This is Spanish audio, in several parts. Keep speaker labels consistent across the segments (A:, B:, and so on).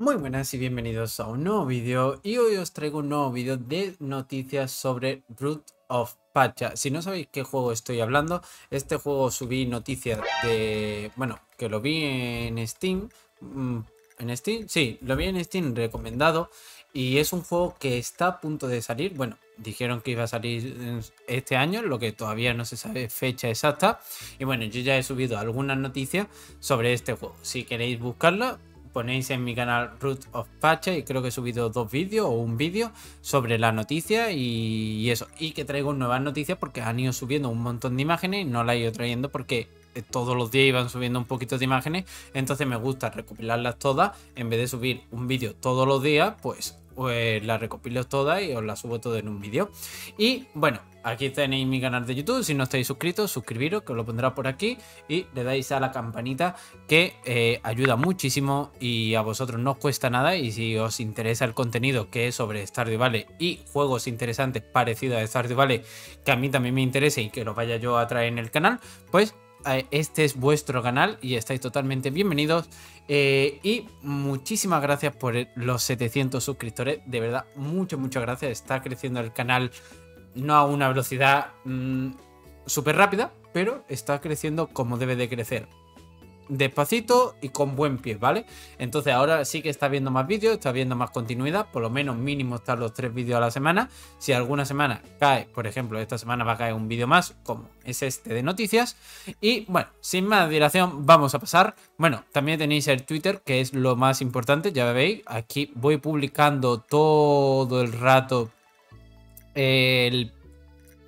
A: Muy buenas y bienvenidos a un nuevo vídeo y hoy os traigo un nuevo vídeo de noticias sobre Root of Pacha. Si no sabéis qué juego estoy hablando, este juego subí noticias de... bueno, que lo vi en Steam. mm, ¿En Steam? Sí, lo vi en Steam recomendado y es un juego que está a punto de salir. Bueno, dijeron que iba a salir este año, lo que todavía no se sabe fecha exacta. Y bueno, yo ya he subido algunas noticias sobre este juego. Si queréis buscarla, ponéis en mi canal Root of Pacha y creo que he subido dos vídeos o un vídeo sobre la noticia y, eso. Y que traigo nuevas noticias porque han ido subiendo un montón de imágenes y no las he ido trayendo porque eh, todos los días iban subiendo un poquito de imágenes. Entonces me gusta recopilarlas todas. En vez de subir un vídeo todos los días, pues, pues las recopilo todas y os las subo todo en un vídeo. Y bueno, aquí tenéis mi canal de YouTube. Si no estáis suscritos, suscribiros, que os lo pondrá por aquí. Y le dais a la campanita que eh, ayuda muchísimo y a vosotros no os cuesta nada. Y si os interesa el contenido que es sobre Stardew Valley y juegos interesantes parecidos a Stardew Valley, que a mí también me interese y que lo vaya yo a traer en el canal, pues eh, este es vuestro canal y estáis totalmente bienvenidos. Eh, y muchísimas gracias por los 700 suscriptores. De verdad, muchas, muchas gracias. Está creciendo el canal no a una velocidad mm, súper rápida, pero está creciendo como debe de crecer. Despacito y con buen pie, ¿vale? Entonces ahora sí que está viendo más vídeos, está viendo más continuidad, por lo menos mínimo están los tres vídeos a la semana. Si alguna semana cae, por ejemplo, esta semana va a caer un vídeo más, como es este de noticias. Y bueno, sin más dilación, vamos a pasar. Bueno, también tenéis el Twitter, que es lo más importante, ya veis, aquí voy publicando todo el rato el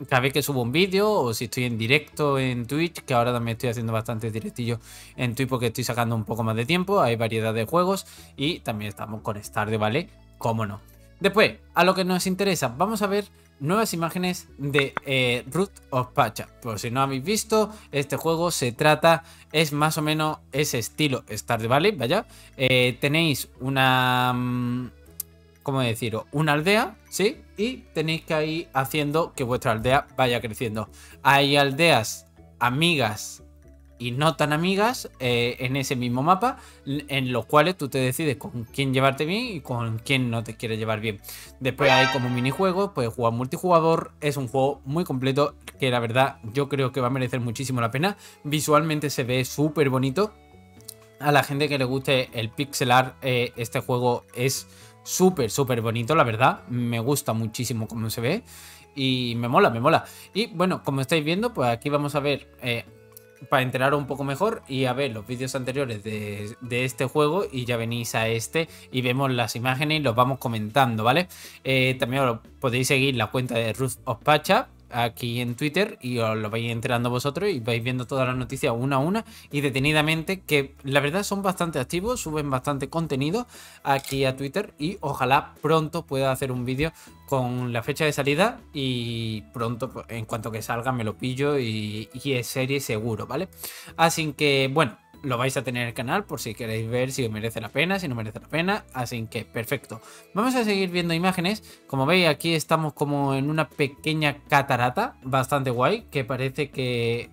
A: cada vez que subo un vídeo o si estoy en directo en Twitch, que ahora también estoy haciendo bastantes directillos en Twitch porque estoy sacando un poco más de tiempo, hay variedad de juegos y también estamos con Stardew Valley, cómo no. Después, a lo que nos interesa, vamos a ver nuevas imágenes de eh, Root of Pacha. Por si no habéis visto, este juego se trata, es más o menos ese estilo Stardew Valley, vaya. Eh, tenéis una... mm, ¿cómo deciros? Una aldea, ¿sí? Y tenéis que ir haciendo que vuestra aldea vaya creciendo. Hay aldeas amigas y no tan amigas eh, en ese mismo mapa, en los cuales tú te decides con quién llevarte bien y con quién no te quiere llevar bien. Después hay como minijuegos, puedes jugar multijugador, es un juego muy completo que la verdad yo creo que va a merecer muchísimo la pena. Visualmente se ve súper bonito. A la gente que le guste el pixel art, eh, este juego es súper, súper bonito, la verdad. Me gusta muchísimo cómo se ve y me mola, me mola. Y bueno, como estáis viendo, pues aquí vamos a ver, eh, para enteraros un poco mejor y a ver los vídeos anteriores de, este juego y ya venís a este y vemos las imágenes y los vamos comentando, ¿vale? Eh, también podéis seguir la cuenta de Ruth of Pacha aquí en Twitter y os lo vais enterando vosotros y vais viendo todas las noticias una a una y detenidamente que la verdad son bastante activos, suben bastante contenido aquí a Twitter y ojalá pronto pueda hacer un vídeo con la fecha de salida y pronto en cuanto que salga me lo pillo y, y es serie seguro, ¿vale? Así que bueno, lo vais a tener en el canal por si queréis ver si merece la pena, si no merece la pena. Así que perfecto. Vamos a seguir viendo imágenes. Como veis, aquí estamos como en una pequeña catarata, bastante guay, que parece que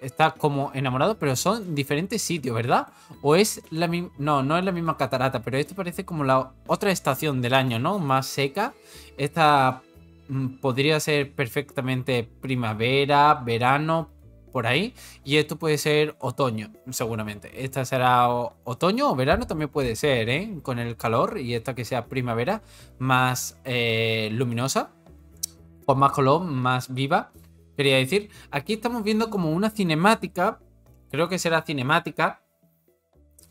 A: está como enamorado, pero son diferentes sitios, ¿verdad? O es la misma... No, no es la misma catarata, pero esto parece como la otra estación del año, ¿no? Más seca. Esta mm, podría ser perfectamente primavera, verano, por ahí. Y esto puede ser otoño, seguramente. Esta será otoño o verano también puede ser, ¿eh? Con el calor y esta que sea primavera más eh, luminosa, con más color, más viva. Quería decir, aquí estamos viendo como una cinemática, creo que será cinemática,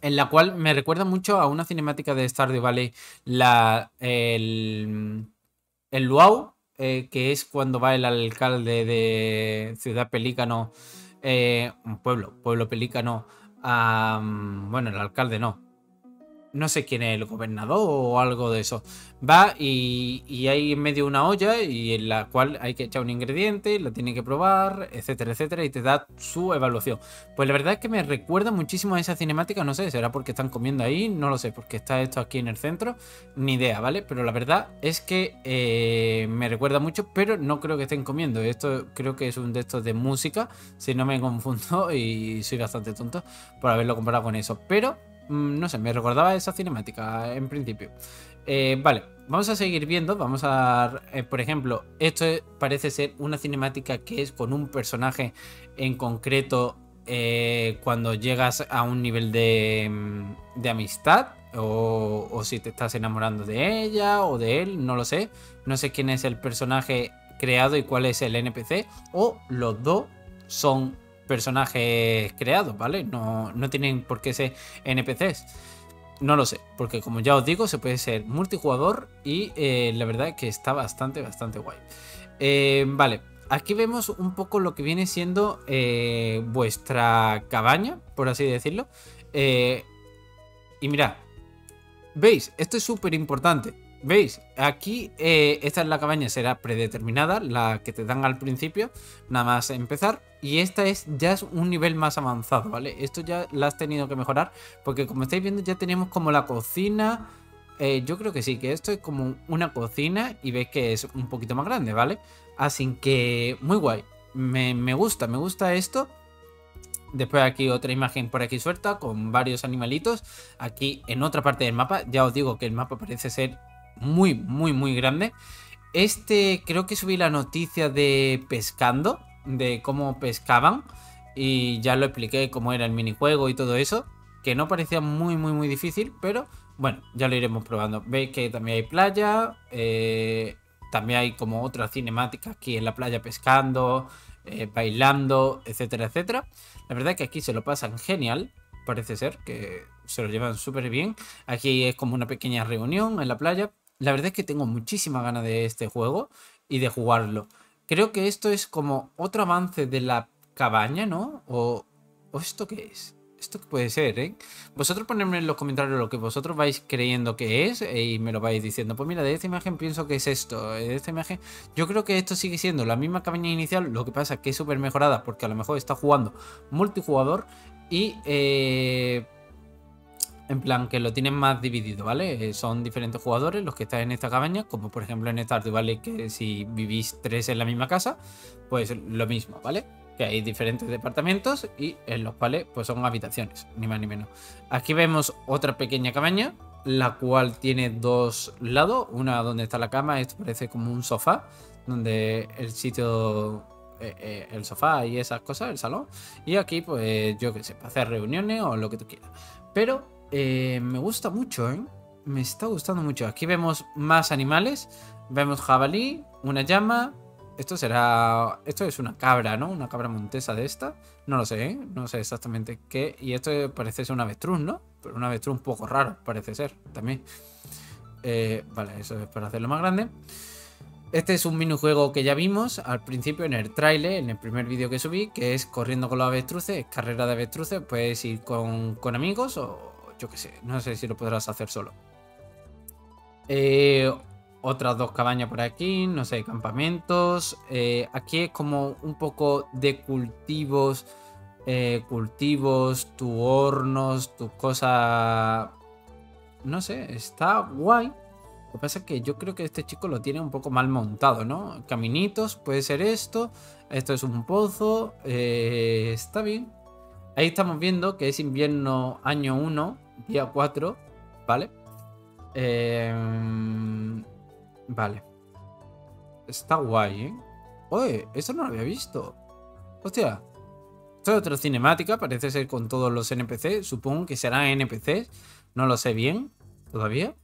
A: en la cual me recuerda mucho a una cinemática de Stardew Valley, la, el, el eh, que es cuando va el alcalde de Ciudad Pelícano, eh, un pueblo, pueblo Pelícano, mm, bueno, el alcalde no. No sé quién es el gobernador o algo de eso. Va y, y hay en medio una olla y en la cual hay que echar un ingrediente, lo tiene que probar, etcétera, etcétera, y te da su evaluación. Pues la verdad es que me recuerda muchísimo a esa cinemática, no sé, será porque están comiendo ahí, no lo sé, porque está esto aquí en el centro, ni idea, ¿vale? Pero la verdad es que eh, me recuerda mucho, pero no creo que estén comiendo. Esto creo que es un de estos de música, si no me confundo y soy bastante tonto por haberlo comparado con eso. Pero mm, no sé, me recordaba esa cinemática en principio. Eh, vale, vamos a seguir viendo. Vamos a, eh, por ejemplo, esto parece ser una cinemática que es con un personaje en concreto eh, cuando llegas a un nivel de, mm, de amistad. O, o, si te estás enamorando de ella o de él, no lo sé. No sé quién es el personaje creado y cuál es el NPC. O los dos son personajes creados, ¿vale? No, no tienen por qué ser NPCs. No lo sé, porque como ya os digo, se puede ser multijugador y eh, la verdad es que está bastante, bastante guay. Eh, vale, aquí vemos un poco lo que viene siendo eh, vuestra cabaña, por así decirlo. y mirad, ¿veis? Esto es súper importante. ¿Veis? Aquí esta es la cabaña, será predeterminada, la que te dan al principio, nada más empezar. Y esta es ya es un nivel más avanzado, ¿vale? Esto ya la has tenido que mejorar porque como estáis viendo ya tenemos como la cocina... Eh, yo creo que sí, que esto es como una cocina y veis que es un poquito más grande, ¿vale? Así que muy guay. Me, me gusta, me gusta esto. Después aquí otra imagen por aquí suelta con varios animalitos. Aquí en otra parte del mapa, ya os digo que el mapa parece ser muy, muy, muy grande. Este creo que subí la noticia de pescando de cómo pescaban y ya lo expliqué cómo era el minijuego y todo eso, que no parecía muy muy muy difícil, pero bueno, ya lo iremos probando. Veis que también hay playa, eh, también hay como otra cinemática aquí en la playa pescando, eh, bailando, etcétera, etcétera. La verdad es que aquí se lo pasan genial, parece ser que se lo llevan súper bien. Aquí es como una pequeña reunión en la playa. La verdad es que tengo muchísima ganas de este juego y de jugarlo. Creo que esto es como otro avance de la cabaña, ¿no? O, ¿o esto qué es? Esto puede ser, ¿eh? Vosotros ponedme en los comentarios lo que vosotros vais creyendo que es eh, y me lo vais diciendo. Pues mira, de esta imagen pienso que es esto. De esta imagen, yo creo que esto sigue siendo la misma cabaña inicial. Lo que pasa es que es súper mejorada porque a lo mejor está jugando multijugador y eh, en plan, que lo tienen más dividido, ¿vale? Eh, son diferentes jugadores los que están en esta cabaña, como por ejemplo en Stardew ¿vale? Que si vivís tres en la misma casa, pues lo mismo, ¿vale? Que hay diferentes departamentos y en los cuales pues son habitaciones, ni más ni menos. Aquí vemos otra pequeña cabaña, la cual tiene dos lados, una donde está la cama, esto parece como un sofá, donde el sitio eh, eh, el sofá y esas cosas, el salón. Y aquí, pues, yo qué sé, para hacer reuniones o lo que tú quieras. Pero eh, me gusta mucho, ¿eh? Me está gustando mucho. Aquí vemos más animales. Vemos jabalí, una llama. Esto será... Esto es una cabra, ¿no? Una cabra montesa de esta. No lo sé, ¿eh? No sé exactamente qué. Y esto parece ser un avestruz, ¿no? Pero un avestruz un poco raro, parece ser, también. Eh, vale, eso es para hacerlo más grande. Este es un minijuego que ya vimos al principio en el trailer, en el primer vídeo que subí, que es corriendo con los avestruces, carrera de avestruces, puedes ir con, con amigos o, yo qué sé, no sé si lo podrás hacer solo. Eh, otras dos cabañas por aquí, no sé, campamentos. Eh, aquí es como un poco de cultivos, eh, cultivos, tus hornos, tus cosas... No sé, está guay. Lo que pasa es que yo creo que este chico lo tiene un poco mal montado, ¿no? Caminitos, puede ser esto. Esto es un pozo. está bien. Ahí estamos viendo que es invierno año 1 día 4, ¿vale? Em, vale. Está guay, ¿eh? Oye, eso no lo había visto. Hostia. Esto es otra cinemática, parece ser con todos los NPCs. Supongo que serán NPCs. No lo sé bien todavía.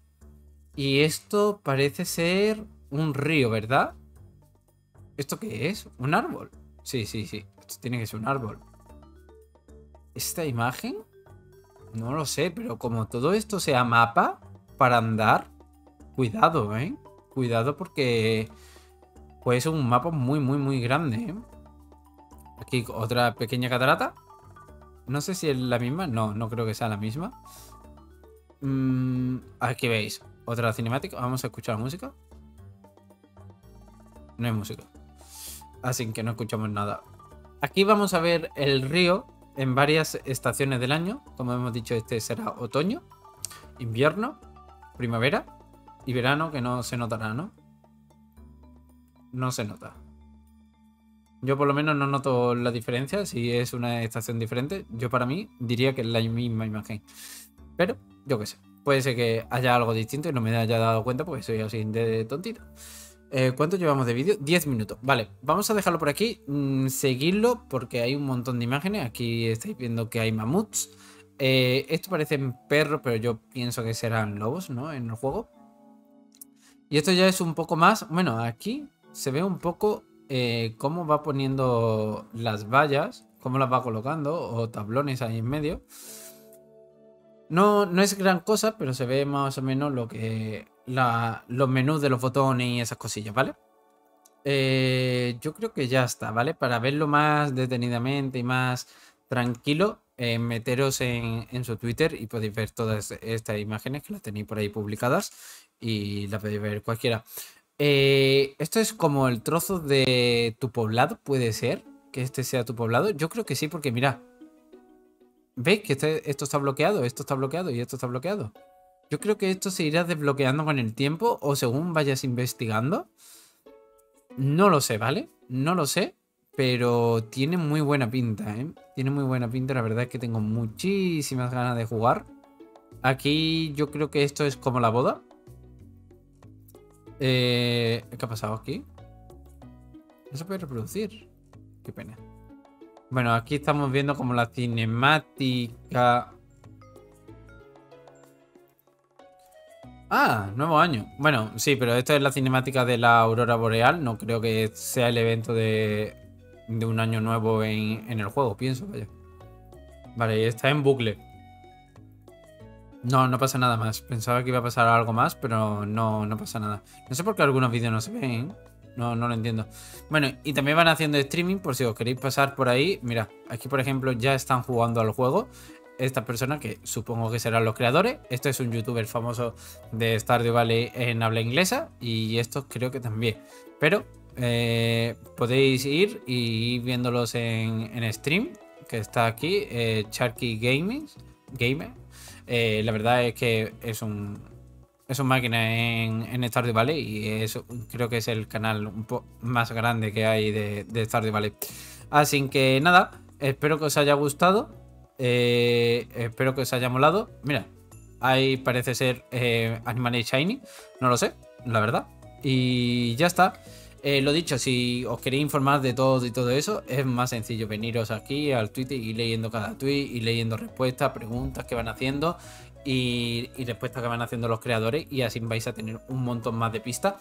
A: Y esto parece ser un río, ¿verdad? ¿Esto qué es? ¿Un árbol? Sí, sí, sí. Esto tiene que ser un árbol. ¿Esta imagen? No lo sé, pero como todo esto sea mapa para andar, cuidado, ¿eh? Cuidado porque puede ser un mapa muy, muy, muy grande, ¿eh? Aquí otra pequeña catarata. No sé si es la misma. No, no creo que sea la misma. Mm, aquí veis. Otra cinemática. Vamos a escuchar música. No hay música. Así que no escuchamos nada. Aquí vamos a ver el río en varias estaciones del año. Como hemos dicho, este será otoño, invierno, primavera y verano, que no se notará, ¿no? No se nota. Yo por lo menos no noto la diferencia, si es una estación diferente. Yo para mí diría que es la misma imagen. Pero, yo qué sé. Puede ser que haya algo distinto y no me haya dado cuenta porque soy así de tontito. Eh, ¿Cuánto llevamos de vídeo? 10 minutos. Vale, vamos a dejarlo por aquí. Mm, seguirlo porque hay un montón de imágenes. Aquí estáis viendo que hay mamuts. Eh, esto parecen perros, pero yo pienso que serán lobos, ¿no? En el juego. Y esto ya es un poco más... Bueno, aquí se ve un poco eh, cómo va poniendo las vallas, cómo las va colocando, o tablones ahí en medio. No, no es gran cosa, pero se ve más o menos lo que los menús de los botones y esas cosillas, ¿vale? Eh, yo creo que ya está, ¿vale? Para verlo más detenidamente y más tranquilo, eh, meteros en, su Twitter y podéis ver todas estas imágenes que las tenéis por ahí publicadas y las podéis ver cualquiera. Eh, esto es como el trozo de tu poblado, puede ser que este sea tu poblado. Yo creo que sí, porque mira, ¿veis que este, esto está bloqueado? Esto está bloqueado y esto está bloqueado. Yo creo que esto se irá desbloqueando con el tiempo o según vayas investigando. No lo sé, ¿vale? No lo sé, pero tiene muy buena pinta, ¿eh? Tiene muy buena pinta, la verdad es que tengo muchísimas ganas de jugar. Aquí yo creo que esto es como la boda. Eh, ¿Qué ha pasado aquí? No se puede reproducir. Qué pena. Bueno, aquí estamos viendo como la cinemática Ah, nuevo año. Bueno, sí, pero esto es la cinemática de la aurora boreal. No creo que sea el evento de, un año nuevo en, el juego, pienso, vaya. Vale, está en bucle. No, no pasa nada más. Pensaba que iba a pasar algo más, pero no, no pasa nada. No sé por qué algunos vídeos no se ven. No, no lo entiendo. Bueno, y también van haciendo streaming por si os queréis pasar por ahí. Mira, aquí por ejemplo ya están jugando al juego esta persona, que supongo que serán los creadores. Esto es un youtuber famoso de Stardew Valley en habla inglesa y esto creo que también. Pero eh, podéis ir y ir viéndolos en, stream, que está aquí, eh, Charky Gaming. Gamer. Eh, la verdad es que es un, es un máquina en, en Stardew Valley y es, creo que es el canal un poco más grande que hay de, de Stardew Valley. Así que nada, espero que os haya gustado. Eh, espero que os haya molado. Mira, ahí parece ser eh, Animal Shiny. No lo sé, la verdad. Y ya está. Eh, lo dicho, si os queréis informar de todo y todo eso, es más sencillo veniros aquí al Twitter y leyendo cada tweet y leyendo respuestas, preguntas que van haciendo y, y, respuestas que van haciendo los creadores y así vais a tener un montón más de pistas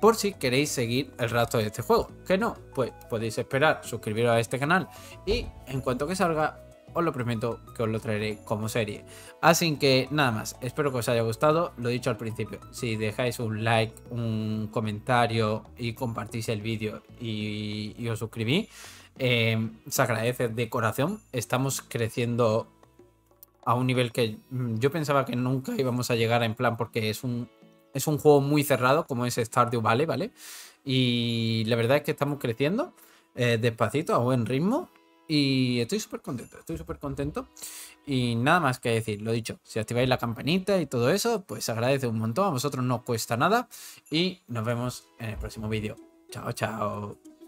A: por si queréis seguir el rato de este juego. Que no, pues podéis esperar, suscribiros a este canal y en cuanto que salga os lo prometo que os lo traeré como serie. Así que nada más, espero que os haya gustado. Lo dicho al principio, si dejáis un like, un comentario y compartís el vídeo y, os suscribís, eh, se agradece de corazón. Estamos creciendo a un nivel que yo pensaba que nunca íbamos a llegar en plan porque es un, es un juego muy cerrado como es Stardew Valley, ¿vale? Y la verdad es que estamos creciendo eh, despacito, a buen ritmo. Y estoy súper contento, estoy súper contento. Y nada más que decir, lo dicho, si activáis la campanita y todo eso, pues agradece un montón, a vosotros no cuesta nada. Y nos vemos en el próximo vídeo. Chao, chao.